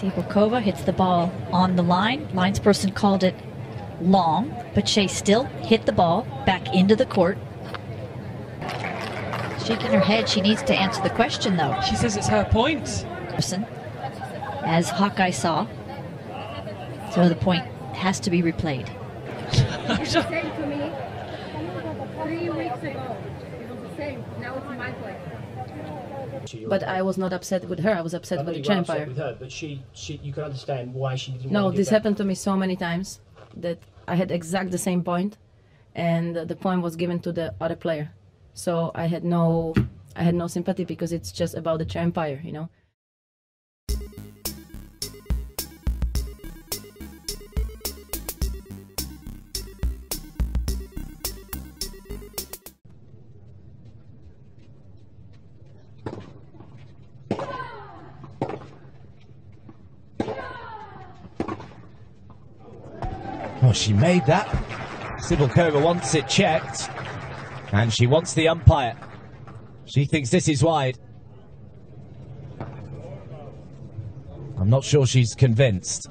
Cibulková hits the ball on the line. Linesperson called it long, but Shea still hit the ball back into the court. Shaking her head, she needs to answer the question though. She says it's her point. As Hawkeye saw. So the point has to be replayed. same to me three weeks ago. It was the same. Now it's my play. But I was not upset with her. I was upset I with the Champire. with her, but she, she, you can understand why she didn't. No, want to this happened to me so many times that I had exact the same point, and the point was given to the other player. So I had no, I had no sympathy because it's just about the Champire, you know. Well, she made that. Cibulková wants it checked. And she wants the umpire. She thinks this is wide. I'm not sure she's convinced.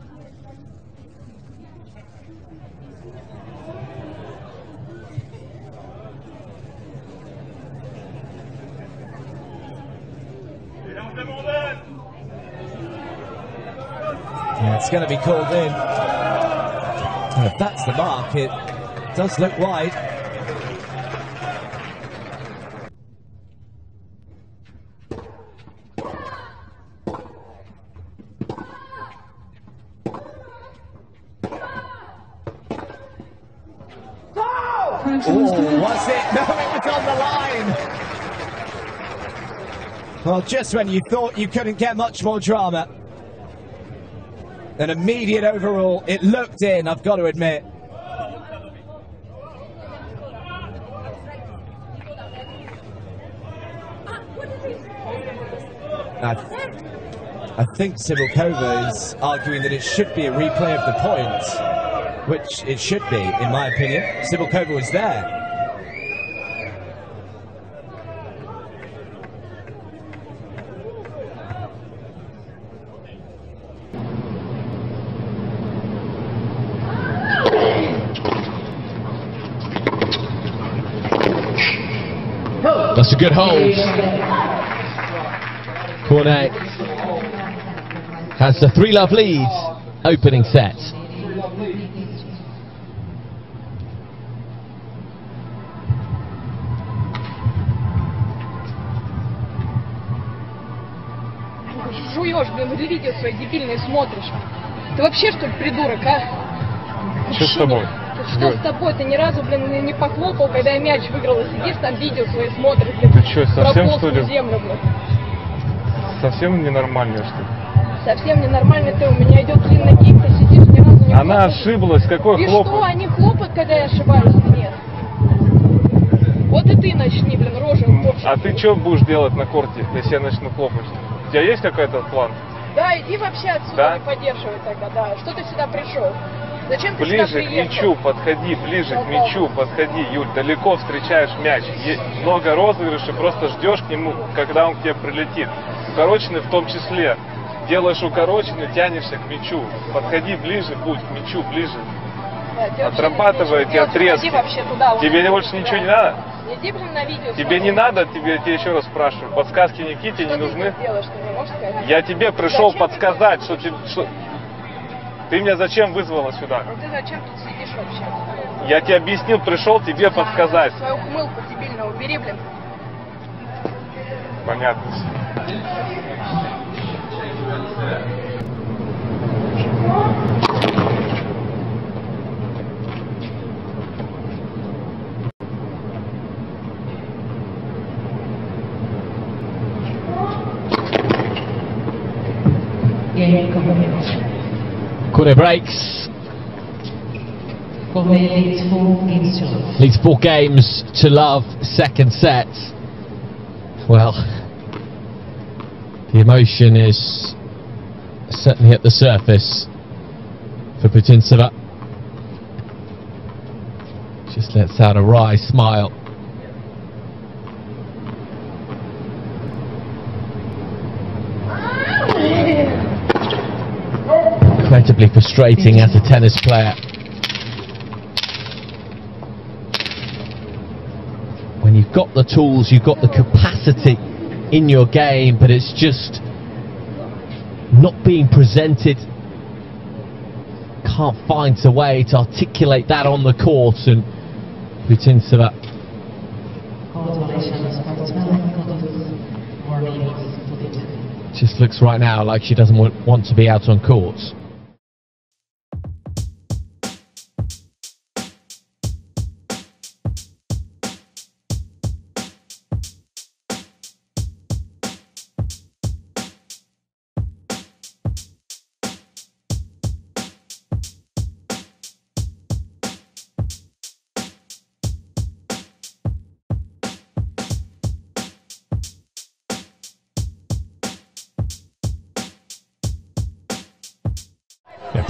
Yeah, it's going to be called in. That's the mark, it does look wide. Oh, was it? No, it was on the line. Well, just when you thought you couldn't get much more drama. An immediate overall. It looked in, I've got to admit. I, I think Cibulková is arguing that it should be a replay of the point, which it should be, in my opinion. Cibulková was there. That's a good hold. Cornet has the three love lead opening set. Жуешь, блин, или видео свои дебильные смотришь. Ты вообще что ли придурок, а? Что с тобой? Что с тобой? Ты ни разу, блин, не похлопал, когда я мяч выиграла, сидишь там видео свои смотришь, блин. Ты чё, совсем, что ли? землю, блин. Совсем ненормальная, что ли? Совсем ненормально ты, у меня идет длинный кик, ты сидишь, ни разу не Она хлопаешь. ошиблась, какой И хлоп? что, они хлопают, когда я ошибаюсь, нет? Вот и ты начни, блин, рожу корчить. А ты что будешь делать на корте, если я начну хлопать? У тебя есть какой-то план? Да, иди вообще отсюда, Да? не поддерживай тогда, да. Что ты сюда пришел? Зачем ты Ближе к мячу подходи, ближе к мячу подходи, Юль. Далеко встречаешь мяч. Е- много розыгрышей, просто ждешь к нему, когда он к тебе прилетит. Укороченный в том числе. Делаешь укороченный, тянешься к мячу. Подходи ближе, будь к мячу ближе. Да, Отрабатывай эти отрезки. Вообще туда. Тебе больше ничего не надо? Иди, блин, на видео. Тебе смотри. не надо, тебе, я тебе еще раз спрашиваю. Подсказки Никите Что не ты нужны? здесь делаешь, ты мне можешь сказать? Я тебе пришел Зачем ты подсказать, что. Что... Ты меня зачем вызвала сюда? Ну ты зачем тут сидишь вообще? Я тебе объяснил, пришел тебе подсказать. Свою хмылку дебильную убери, блин. Понятно. Cornet breaks. Leads four games to love second set. Well, the emotion is certainly at the surface for Putintseva. Just lets out a wry smile. Incredibly frustrating as a tennis player. When you've got the tools, you've got the capacity in your game, but it's just not being presented. Can't find a way to articulate that on the court, and Putintseva just looks right now like she doesn't want, want to be out on courts.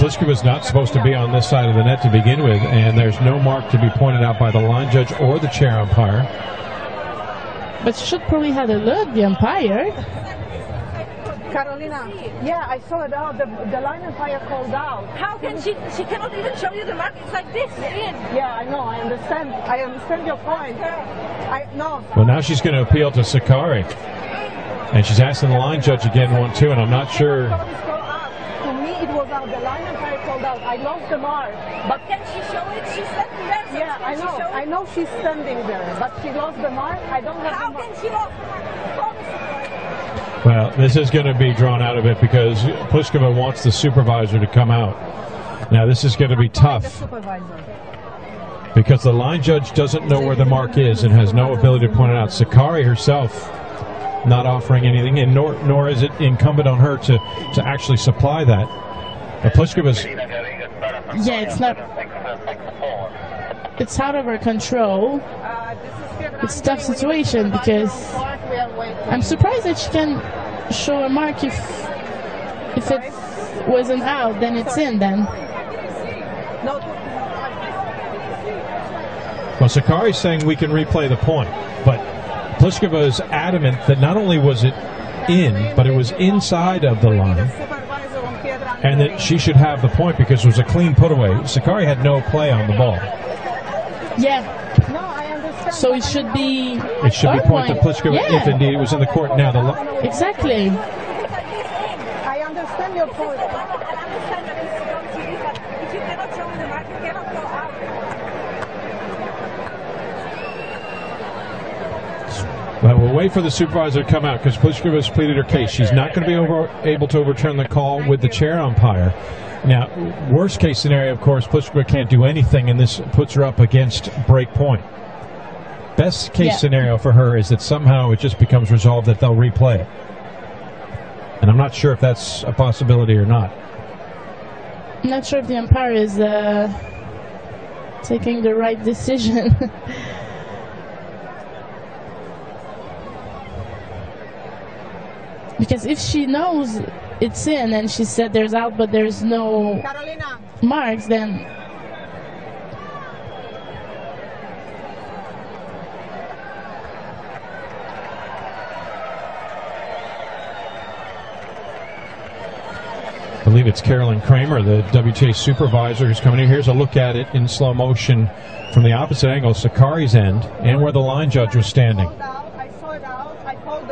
Yeah, Pliskova's not supposed to be on this side of the net to begin with, and there's no mark to be pointed out by the line judge or the chair umpire. But she should probably have alerted the umpire. Carolina, yeah, I saw it out. The, the line umpire called out. How can she? She cannot even show you the mark. It's like this. In. Yeah, I know. I understand. I understand your point. I no. Well, now she's going to appeal to Sakkari. And she's asking the line judge again one, two, and I'm not sure. To me, it was out. The line and I called out. I lost the mark. But can she show it? She's standing there. So Yeah, I can she know. show it? I know she's standing there, but she lost the mark. I don't have How the can she lose? Promise me. Well, this is going to be drawn out of it because Pliskova wants the supervisor to come out. Now, this is going to be tough supervisor. because the line judge doesn't know where the mark is and has no ability to point it out. Sakkari herself not offering anything, and nor nor is it incumbent on her to, to actually supply that. But Pliskova's Yeah, it's not. It's out of her control. It's a tough situation because I'm surprised that she can show a mark if if it wasn't out, then it's in. Then Well, Sakkari's saying we can replay the point, but Pliskova is adamant that not only was it in, but it was inside of the line, and that she should have the point because it was a clean put away. Sakkari had no play on the ball. yeah. No, I understand. So it should be. It should be point to point. Pliskova Yeah. if indeed it was in the court. Now the li- Exactly. I understand your point. If you cannot show me the mark, you cannot go out. Well, we'll wait for the supervisor to come out because Pliskova has pleaded her case. She's not going to be over, able to overturn the call with the chair umpire. Now, worst case scenario, of course, Pliskova can't do anything, and this puts her up against break point. Best case Yeah. scenario for her is that somehow it just becomes resolved that they'll replay it. And I'm not sure if that's a possibility or not. I'm not sure if the umpire is uh, taking the right decision. because if she knows it's in and she said there's out but there's no Carolina, marks, then I believe it's Carolyn Kramer, the WTA supervisor, who's coming in. Here's a look at it in slow motion from the opposite angle, Sakkari's end, and where the line judge was standing. I saw it out.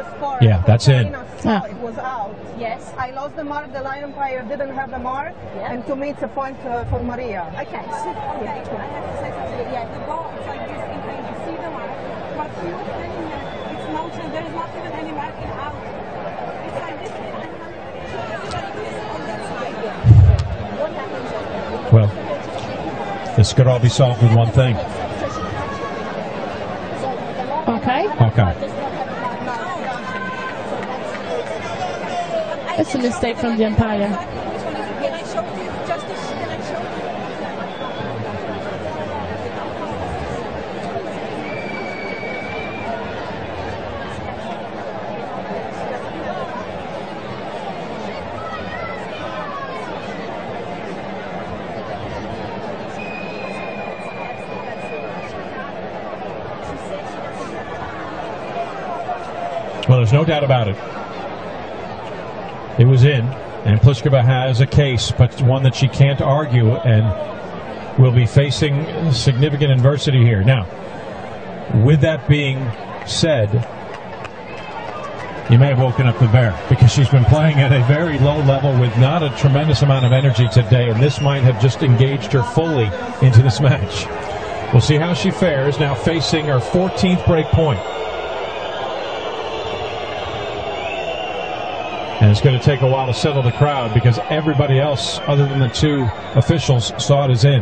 I called the score. Yeah, that's it. Carolina saw it was out. Yes. I lost the mark. The Lion umpire didn't have the mark, and to me it's a point uh, for Maria. Okay. Okay. I have to say something. Yeah, the ball is like this. In you see the mark, but she was standing there. It's motion. There is not even any marking out. It's like this. Well, this could all be solved with one thing. okay. Okay. It's a mistake from the umpire. Well, there's no doubt about it. Was in. And Pliskova has a case, but one that she can't argue and will be facing significant adversity here. Now, with that being said, you may have woken up the bear because she's been playing at a very low level with not a tremendous amount of energy today, and this might have just engaged her fully into this match. We'll see how she fares now facing her 14th break point. And it's going to take a while to settle the crowd because everybody else, other than the two officials, saw it as in.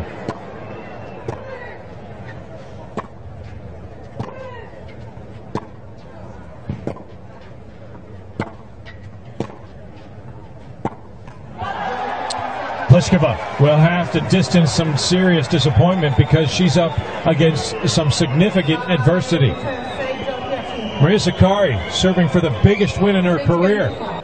Pliskova will have to distance some serious disappointment because she's up against some significant adversity. Maria Sakkari serving for the biggest win in her career.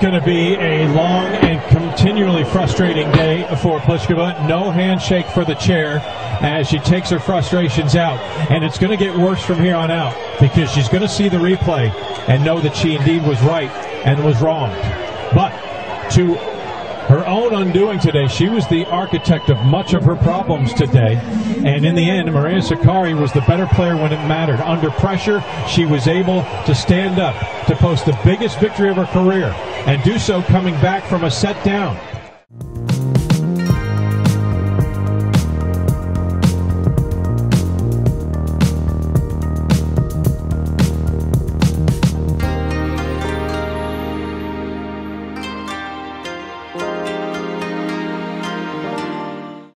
Going to be a long and continually frustrating day for Pliskova. No handshake for the chair as she takes her frustrations out. And it's going to get worse from here on out because she's going to see the replay and know that she indeed was right and was wronged. But to her own undoing today. She was the architect of much of her problems today. And in the end, Maria Sakkari was the better player when it mattered. Under pressure, she was able to stand up to post the biggest victory of her career and do so coming back from a set down.